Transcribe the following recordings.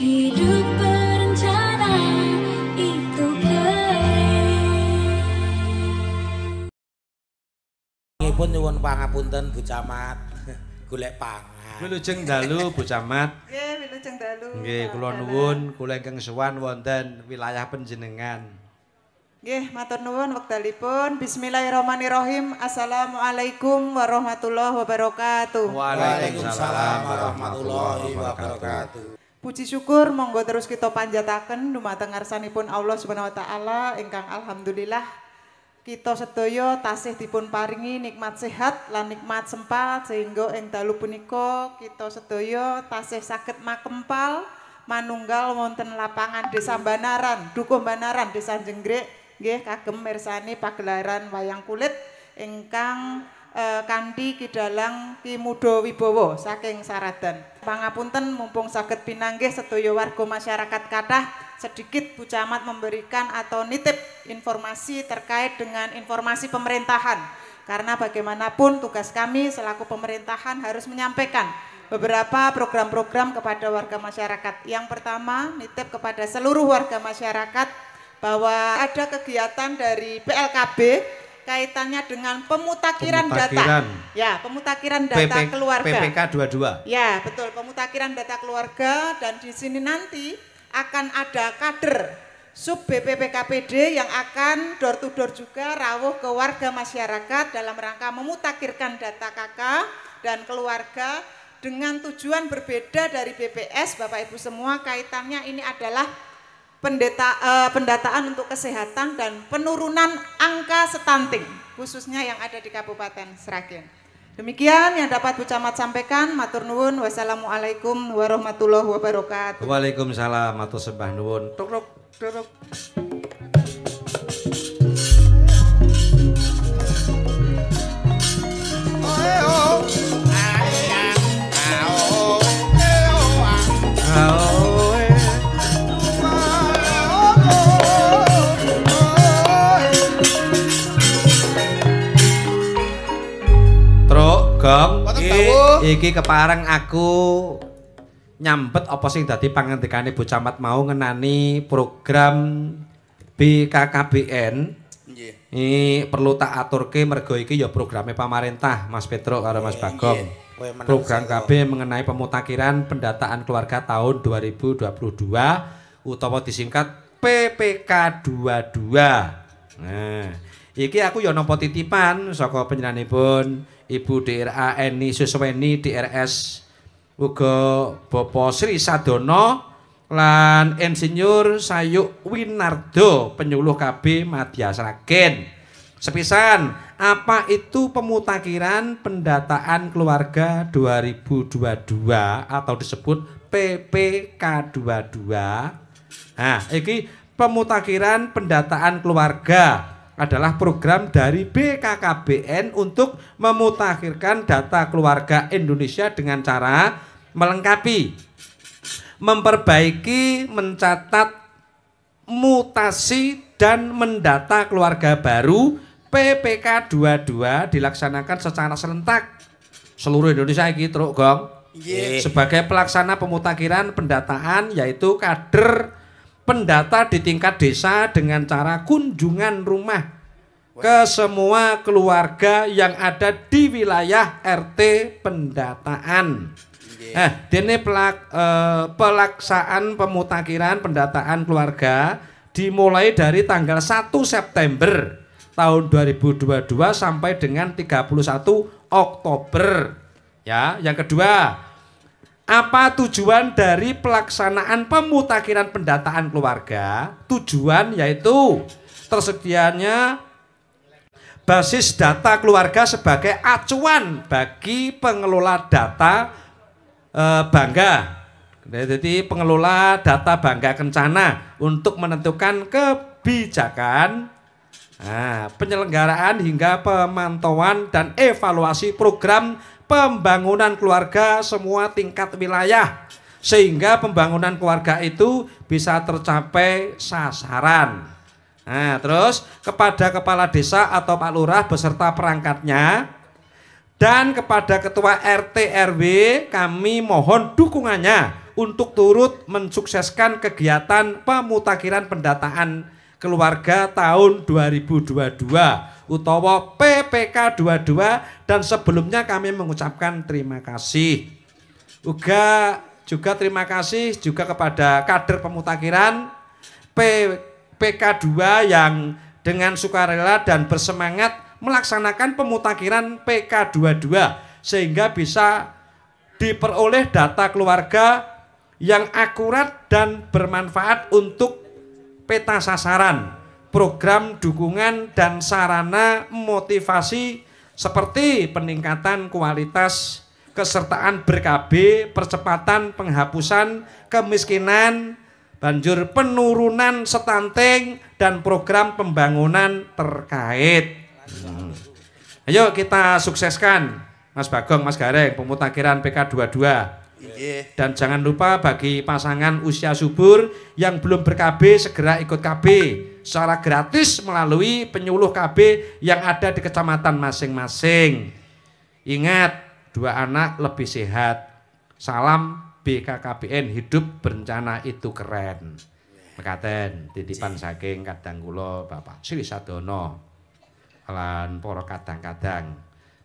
Hidup berencana itu keren Ngipun nyuwun pangapunten Bu Camat. Golek pangan. Wilujeng dalu Bu Camat. Nggih, wilujeng dalu. Nggih, kula nuwun kula ingkang sowan wonten wilayah panjenengan. Nggih, matur nuwun wekdalipun. Bismillahirrahmanirrahim. Assalamualaikum warahmatullahi wabarakatuh. Waalaikumsalam warahmatullahi wabarakatuh. Puji syukur monggo terus kita panjataken dumateng ngarsanipun Allah Subhanahu wa taala. Ingkang alhamdulillah kita sedaya tasih dipun paringi nikmat sehat lan nikmat sempat sehingga ing dalu punika kita sedaya tasih saged makempal manunggal wonten lapangan Desa Banaran, Dukuh Banaran, Desa Jenggrek. Nggih kagem mirsani pagelaran wayang kulit ingkang eh, kanthi kidalang Ki Mudo Wibowo saking Saradan. Pangapunten mumpung saged pinanggih sedaya warga masyarakat kathah sedikit Bu Camat memberikan atau nitip informasi terkait dengan informasi pemerintahan. Karena bagaimanapun tugas kami selaku pemerintahan harus menyampaikan beberapa program-program kepada warga masyarakat. Yang pertama, nitip kepada seluruh warga masyarakat bahwa ada kegiatan dari PLKB kaitannya dengan pemutakhiran, Pemutakhiran. data. Ya, pemutakhiran data PP keluarga. PPK 22. Ya, betul. Pemutakhiran data keluarga dan di sini nanti akan ada kader sub BPPKPD yang akan door to door juga rawuh ke warga masyarakat dalam rangka memutakhirkan data kakak dan keluarga dengan tujuan berbeda dari BPS Bapak Ibu semua kaitannya ini adalah pendeta, eh, pendataan untuk kesehatan dan penurunan angka stunting khususnya yang ada di Kabupaten Sragen. Demikian yang dapat Bu Camat sampaikan. Matur nuwun. Wassalamualaikum warahmatullahi wabarakatuh. Waalaikumsalam matur sembah nuwun. Tuk tuk tuk. Iki kepareng aku nyambet apa sing dadi pangandikane Bu Camat mau ngenani program BKKBN. Nggih. Ini perlu tak aturke mergo iki ya programe pamarentah Mas Petro karo Mas Bagong. menang Program KB mengenai pemutakhiran pendataan keluarga tahun 2022 utawa disingkat PPK 22. Nah, iki aku ya nampa titipan saka panjenenganipun Ibu DRA Eni Susweni DRS uga Bapak Sri Sadono lan Insinyur Sayuk Winardo penyuluh KB Madya Sragen. Sepisan, apa itu pemutakhiran pendataan keluarga 2022 atau disebut PPK 22? Nah, iki pemutakhiran pendataan keluarga adalah program dari BKKBN untuk memutakhirkan data keluarga Indonesia dengan cara melengkapi, memperbaiki, mencatat mutasi dan mendata keluarga baru PPK 22 dilaksanakan secara serentak seluruh Indonesia iki truk gong Nggih. sebagai pelaksana pemutakhiran pendataan yaitu kader pendata di tingkat desa dengan cara kunjungan rumah ke semua keluarga yang ada di wilayah RT pendataan. Eh, dene pelak, eh, pelaksaan pemutakhiran pendataan keluarga dimulai dari tanggal 1 September tahun 2022 sampai dengan 31 Oktober. Ya, yang kedua, apa tujuan dari pelaksanaan pemutakhiran pendataan keluarga? Tujuan yaitu tersedianya basis data keluarga sebagai acuan bagi pengelola data eh, bangga. Jadi pengelola data bangga kencana untuk menentukan kebijakan Nah, penyelenggaraan hingga pemantauan dan evaluasi program pembangunan keluarga semua tingkat wilayah sehingga pembangunan keluarga itu bisa tercapai sasaran. Nah, terus kepada kepala desa atau Pak Lurah beserta perangkatnya dan kepada ketua RT RW kami mohon dukungannya untuk turut mensukseskan kegiatan pemutakhiran pendataan keluarga tahun 2022 utawa PPK 22 dan sebelumnya kami mengucapkan terima kasih. Uga juga terima kasih juga kepada kader pemutakhiran PPK 2 yang dengan sukarela dan bersemangat melaksanakan pemutakhiran PK22 sehingga bisa diperoleh data keluarga yang akurat dan bermanfaat untuk peta sasaran, program dukungan dan sarana motivasi seperti peningkatan kualitas kesertaan ber-KB, percepatan penghapusan kemiskinan, banjur penurunan stunting dan program pembangunan terkait. Hmm. Ayo kita sukseskan Mas Bagong, Mas Gareng, pemutakhiran PK22. Inggih. Dan jangan lupa bagi pasangan usia subur yang belum ber-KB segera ikut KB secara gratis melalui penyuluh KB yang ada di kecamatan masing-masing. Ingat, dua anak lebih sehat. Salam BKKBN hidup berencana itu keren. Mekaten titipan saking kadang kula Bapak Sri Sadono lan para kadang-kadang.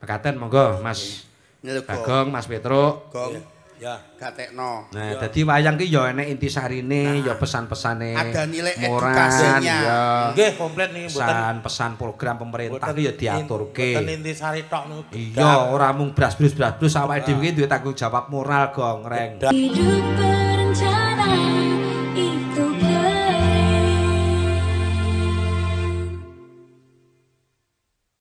Mekaten monggo Mas Bagong, Mas Petruk. Gong. Ya. Gatekno. Nah, dadi wayang ki ya enek intisarine, ya pesan-pesane. ada nilai moral, edukasinya. Ya. Nggih komplit nih mboten Pesan pesan program pemerintah ki ya diaturke. Mboten intisari tok niku. Iya, ora mung bras-brus bras-brus awake dhewe ki duwe tanggung jawab moral gong reng. Hidup